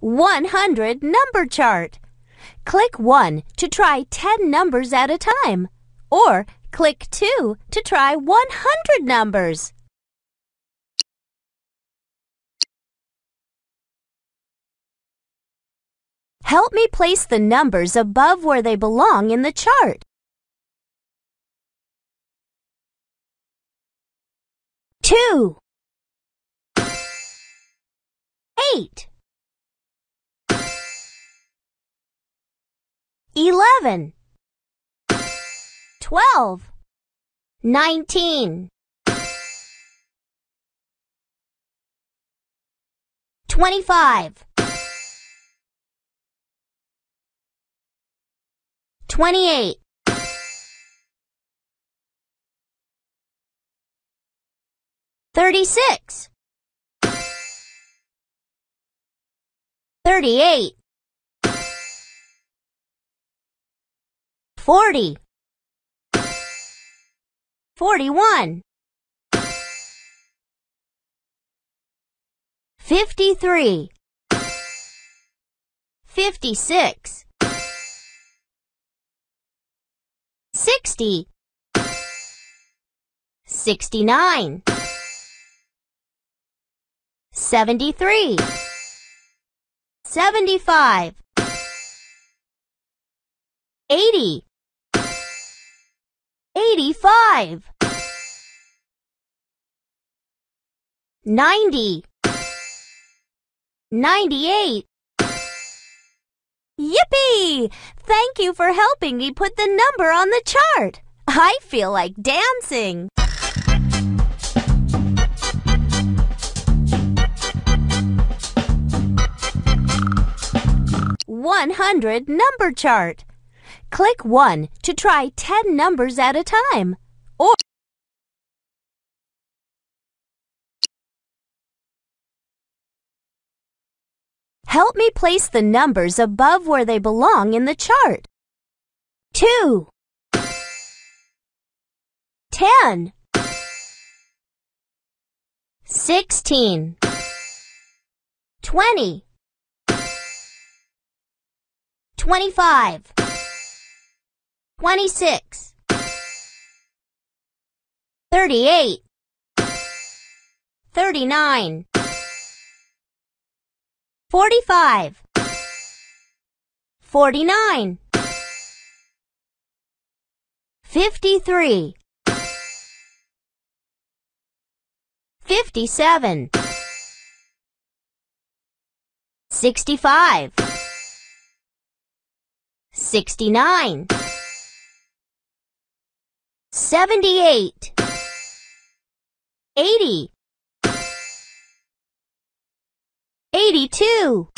100 number chart. Click 1 to try 10 numbers at a time, or click 2 to try 100 numbers. Help me place the numbers above where they belong in the chart. 2 8 11 12 19 25 28 36 38 40 41 53 56 60 69 73 75 80 85 90 98 Yippee! Thank you for helping me put the number on the chart. I feel like dancing. One hundred number chart. Click 1 to try 10 numbers at a time. Or Help me place the numbers above where they belong in the chart. 2 10 16 20 25 26 38 39 45 49 53 57 65 69 78 80 82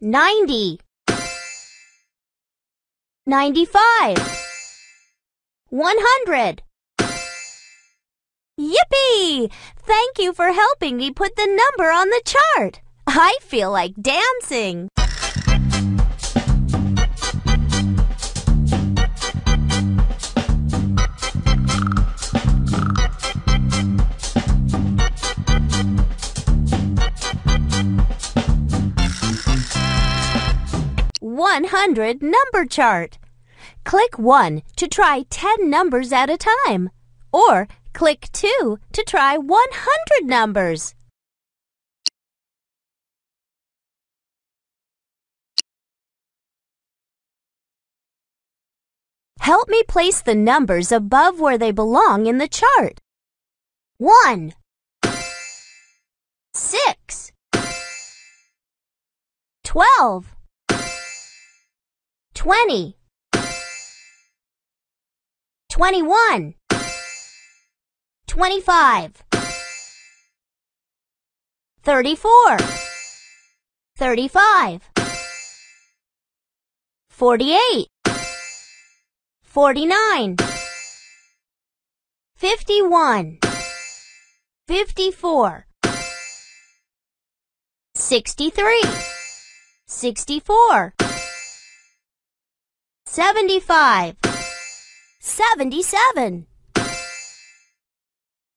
90 95 100 Yippee! Thank you for helping me put the number on the chart. I feel like dancing. One hundred number chart. Click 1 to try 10 numbers at a time, or click 2 to try 100 numbers. Help me place the numbers above where they belong in the chart. 1 6 12 20 21 25 34 35 48 49 51 54 63 64 75 77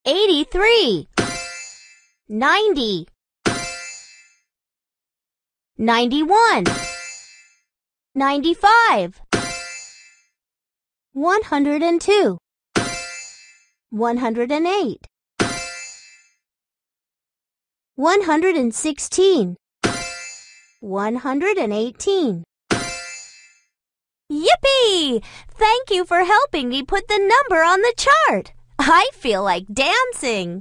83 90 91 95 102 108 116 118 Yippee! Thank you for helping me put the number on the chart. I feel like dancing.